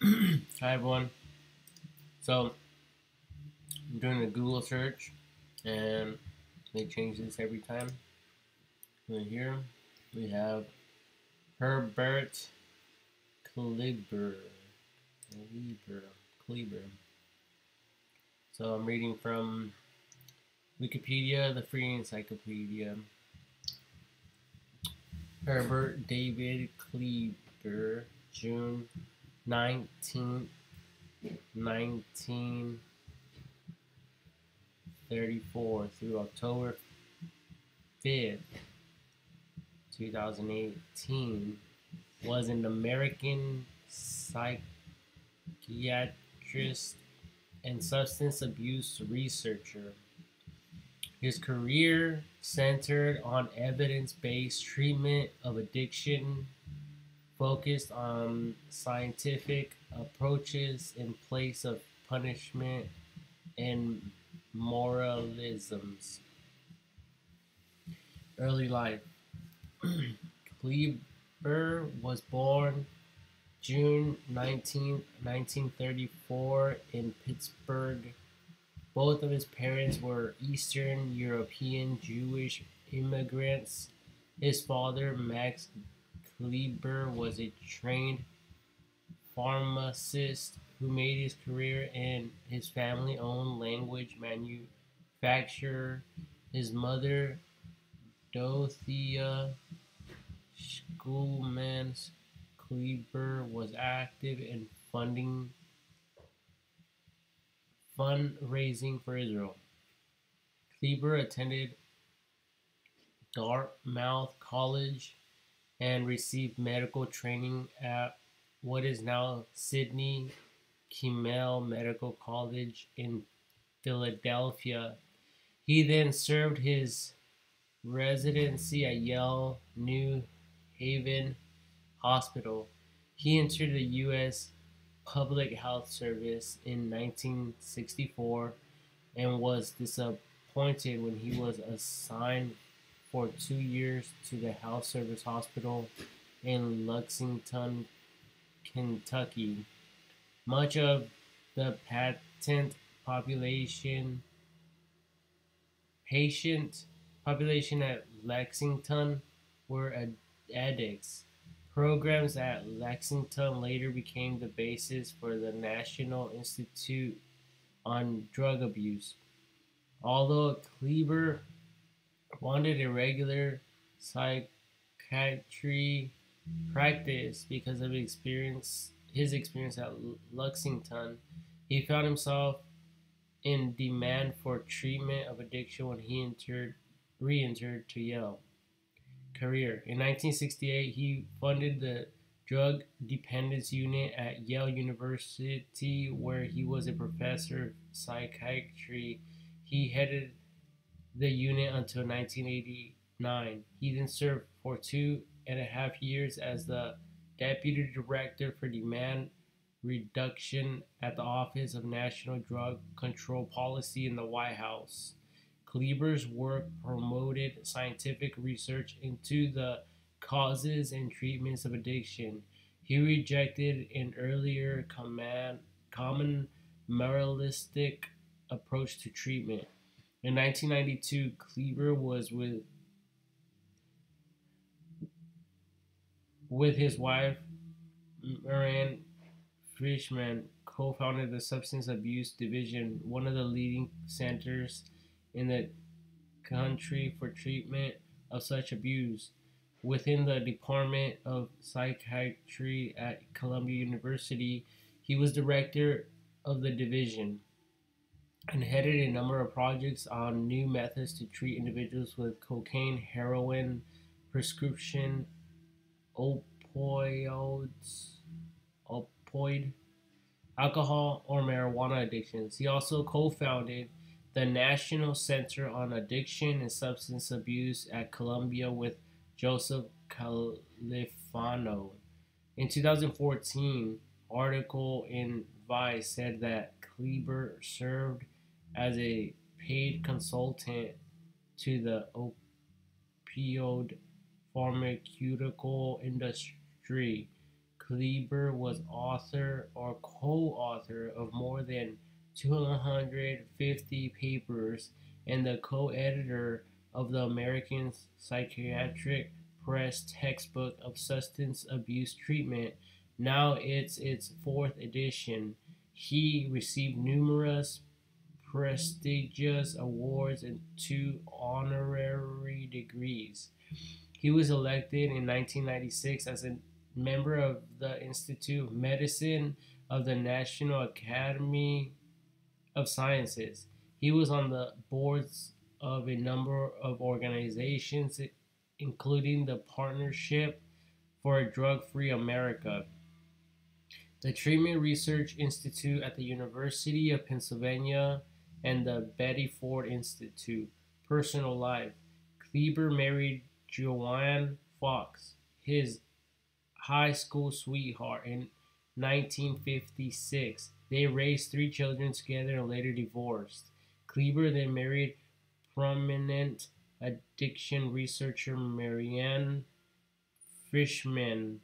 Hi everyone. So I'm doing a Google search and they change this every time. And here we have Herbert Kleber. Kleber. Kleber. So I'm reading from Wikipedia, the free encyclopedia. Herbert David Kleber, June 19, 1934 through October 5th, 2018, was an American psychiatrist and substance abuse researcher. His career centered on evidence based treatment of addiction focused on scientific approaches in place of punishment and moralisms. Early life Kleber was born June 19, 1934 in Pittsburgh. Both of his parents were Eastern European Jewish immigrants. His father, Max Kleber was a trained pharmacist who made his career in his family owned language manufacturer. His mother, Dorothea Schulman Kleber, was active in funding fundraising for Israel. Kleber attended Dartmouth College and received medical training at what is now Sidney Kimmel Medical College in Philadelphia. He then served his residency at Yale New Haven Hospital. He entered the U.S. Public Health Service in 1964 and was disappointed when he was assigned for two years to the Health Service Hospital in Lexington, Kentucky. Much of the patent population patient population at Lexington were addicts. Programs at Lexington later became the basis for the National Institute on Drug Abuse. Although Kleber wanted a regular psychiatry practice because of experience his experience at Lexington. He found himself in demand for treatment of addiction when he entered re-entered to Yale. Career. In 1968, he funded the drug dependence unit at Yale University, where he was a professor of psychiatry. He headed the unit until 1989. He then served for two and a half years as the deputy director for demand reduction at the Office of National Drug Control Policy in the White House. Kleber's work promoted scientific research into the causes and treatments of addiction. He rejected an earlier command, common moralistic approach to treatment. In 1992, Kleber was with with his wife Marianne Fischman co-founded the Substance Abuse Division, one of the leading centers in the country for treatment of such abuse. Within the Department of Psychiatry at Columbia University, he was director of the division and headed a number of projects on new methods to treat individuals with cocaine, heroin, prescription opioids, opioid, alcohol, or marijuana addictions. He also co-founded the National Center on Addiction and Substance Abuse at Columbia with Joseph Califano. In 2014, article in Vice said that Kleber served as a paid consultant to the opioid pharmaceutical industry. Kleber was author or co-author of more than 250 papers and the co-editor of the American Psychiatric Press textbook of substance abuse treatment. Now it's its fourth edition. He received numerous prestigious awards and two honorary degrees. He was elected in 1996 as a member of the Institute of Medicine of the National Academy of Sciences. He was on the boards of a number of organizations, including the Partnership for a Drug Free America, the Treatment Research Institute at the University of Pennsylvania, and the Betty Ford Institute. Personal life Kleber married Joanne Fox, his high school sweetheart, in 1956. They raised three children together and later divorced. Kleber then married prominent addiction researcher Marianne Fischman,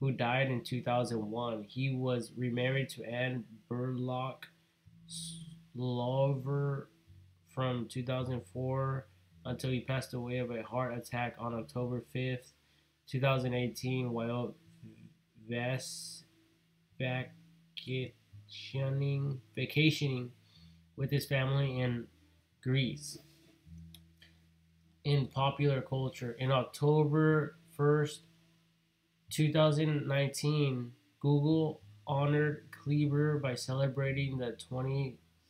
who died in 2001. He was remarried to Anne Burlock Slover from 2004 until he passed away of a heart attack on October 5th, 2018, while vas- vacationing, vacationing with his family in Greece. In popular culture, in October 1st, 2019, Google honored Kleber by celebrating the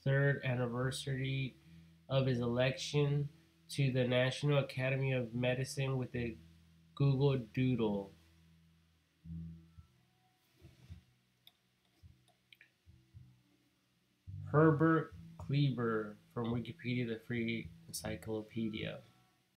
23rd anniversary of his election to the National Academy of Medicine with a Google Doodle. Herbert Kleber from Wikipedia, the free encyclopedia.